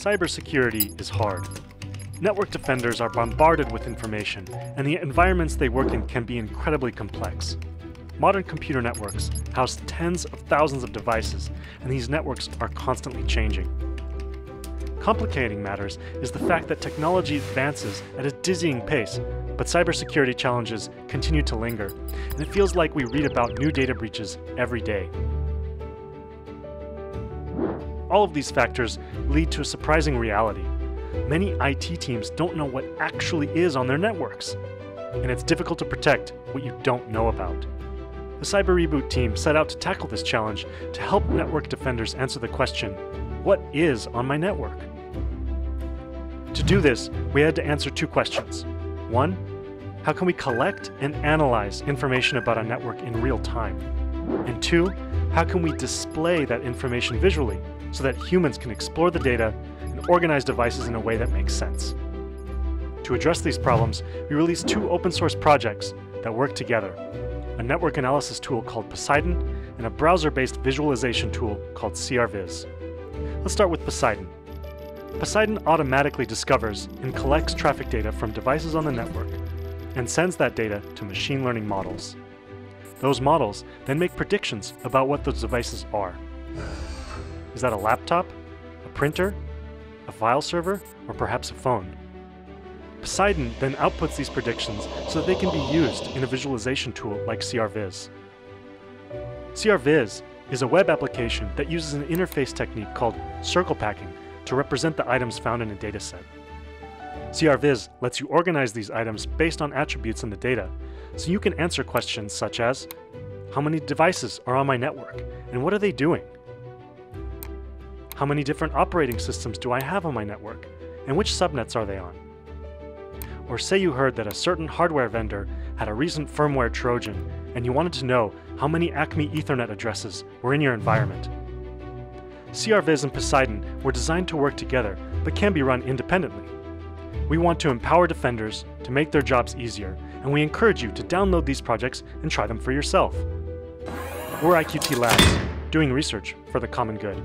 Cybersecurity is hard. Network defenders are bombarded with information, and the environments they work in can be incredibly complex. Modern computer networks house tens of thousands of devices, and these networks are constantly changing. Complicating matters is the fact that technology advances at a dizzying pace, but cybersecurity challenges continue to linger, and it feels like we read about new data breaches every day. All of these factors lead to a surprising reality. Many IT teams don't know what actually is on their networks, and it's difficult to protect what you don't know about. The Cyber Reboot team set out to tackle this challenge to help network defenders answer the question, what is on my network? To do this, we had to answer two questions. One, how can we collect and analyze information about a network in real time? And two, how can we display that information visually so that humans can explore the data and organize devices in a way that makes sense? To address these problems, we released two open source projects that work together a network analysis tool called Poseidon and a browser based visualization tool called CRViz. Let's start with Poseidon. Poseidon automatically discovers and collects traffic data from devices on the network and sends that data to machine learning models. Those models then make predictions about what those devices are. Is that a laptop, a printer, a file server, or perhaps a phone? Poseidon then outputs these predictions so that they can be used in a visualization tool like CRViz. CRViz is a web application that uses an interface technique called circle packing to represent the items found in a dataset. CRViz lets you organize these items based on attributes in the data, so you can answer questions such as, how many devices are on my network, and what are they doing? How many different operating systems do I have on my network, and which subnets are they on? Or say you heard that a certain hardware vendor had a recent firmware Trojan, and you wanted to know how many Acme Ethernet addresses were in your environment. CRViz and Poseidon were designed to work together, but can be run independently. We want to empower defenders to make their jobs easier, and we encourage you to download these projects and try them for yourself. We're IQT Labs, doing research for the common good.